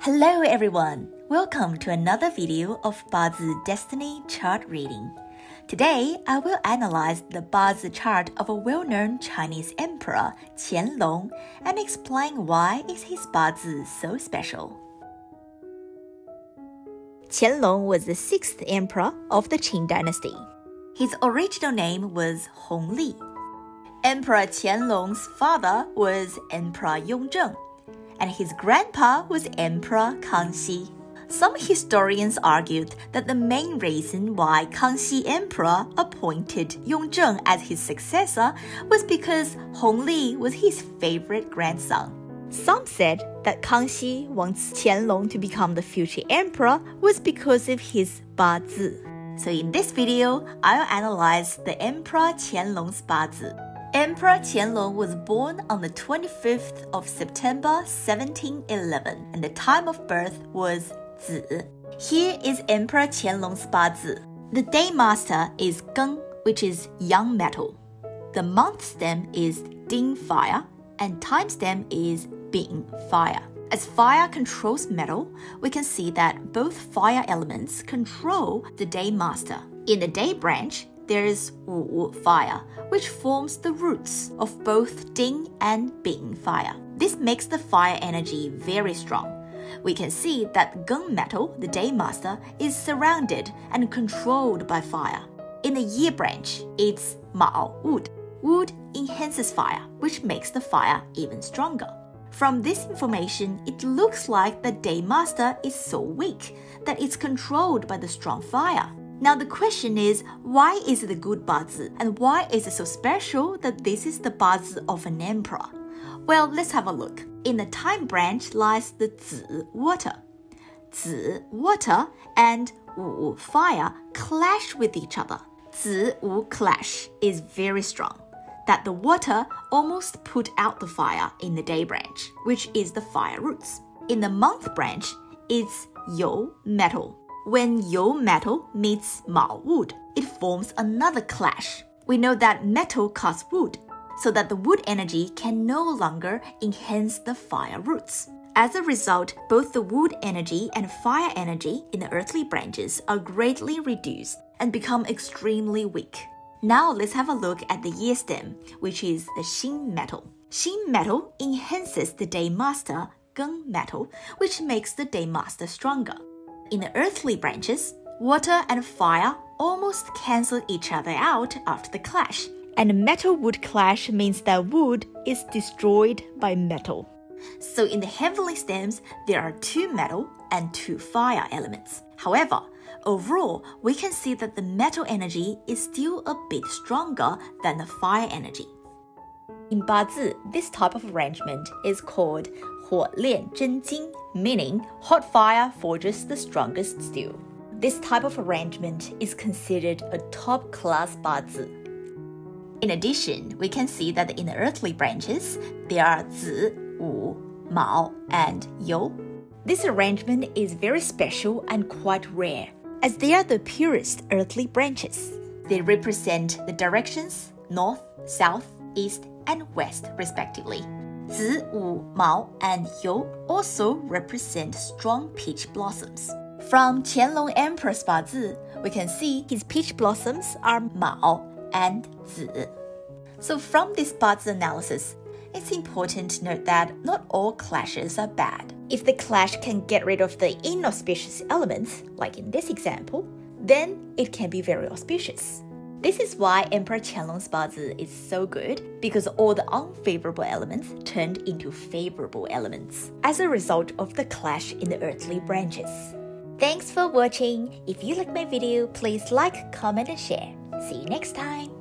Hello everyone! Welcome to another video of Bazi Destiny chart reading. Today, I will analyze the Bazi chart of a well-known Chinese emperor, Qianlong, Long, and explain why is his Bazi so special. Qianlong was the sixth emperor of the Qing dynasty. His original name was Hongli. Emperor Qianlong's father was Emperor Yongzheng, and his grandpa was Emperor Kangxi. Some historians argued that the main reason why Kangxi Emperor appointed Yongzheng as his successor was because Hongli was his favorite grandson. Some said that Kangxi wants Qianlong to become the future emperor was because of his Bazi. So in this video, I'll analyze the Emperor Qianlong's Bazi. Emperor Qianlong was born on the 25th of September 1711 and the time of birth was Zi. Here is Emperor Qianlong's Bazi. The day master is Geng, which is yang metal. The month stem is Ding fire and time stem is Bing fire. As fire controls metal, we can see that both fire elements control the day master. In the day branch, there is Wu fire, which forms the roots of both Ding and Bing fire. This makes the fire energy very strong. We can see that Geng metal, the day master, is surrounded and controlled by fire. In the year branch, it's Mao wood. Wood enhances fire, which makes the fire even stronger. From this information, it looks like the day master is so weak that it's controlled by the strong fire. Now the question is, why is it a good bazi and why is it so special that this is the bazi of an emperor? Well, let's have a look. In the time branch lies the zi water. Zi water and wu fire clash with each other. Zi wu clash is very strong. That the water almost put out the fire in the day branch, which is the fire roots. In the month branch, it's you metal when You metal meets Mao wood, it forms another clash. We know that metal cuts wood, so that the wood energy can no longer enhance the fire roots. As a result, both the wood energy and fire energy in the earthly branches are greatly reduced and become extremely weak. Now let's have a look at the year stem, which is the Xin metal. Xin metal enhances the day master, Geng metal, which makes the day master stronger. In the earthly branches, water and fire almost cancel each other out after the clash, and metal wood clash means that wood is destroyed by metal. So in the heavenly stems, there are two metal and two fire elements. However, overall, we can see that the metal energy is still a bit stronger than the fire energy. In Bazi, this type of arrangement is called Huo Lian Zhen Jing, meaning hot fire forges the strongest steel. This type of arrangement is considered a top class Bazi. In addition, we can see that in the earthly branches, there are Zi, Wu, Mao, and You. This arrangement is very special and quite rare, as they are the purest earthly branches. They represent the directions north, south, east, and west, respectively. Zi, Wu, Mao, and You also represent strong peach blossoms. From Qianlong Emperor's Bazi, we can see his peach blossoms are Mao and Zi. So from this Bazi analysis, it's important to note that not all clashes are bad. If the clash can get rid of the inauspicious elements, like in this example, then it can be very auspicious. This is why Emperor Qianlong's Bazi is so good, because all the unfavorable elements turned into favorable elements as a result of the clash in the earthly branches. Thanks for watching. If you like my video, please like, comment, and share. See you next time.